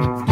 Mm-hmm.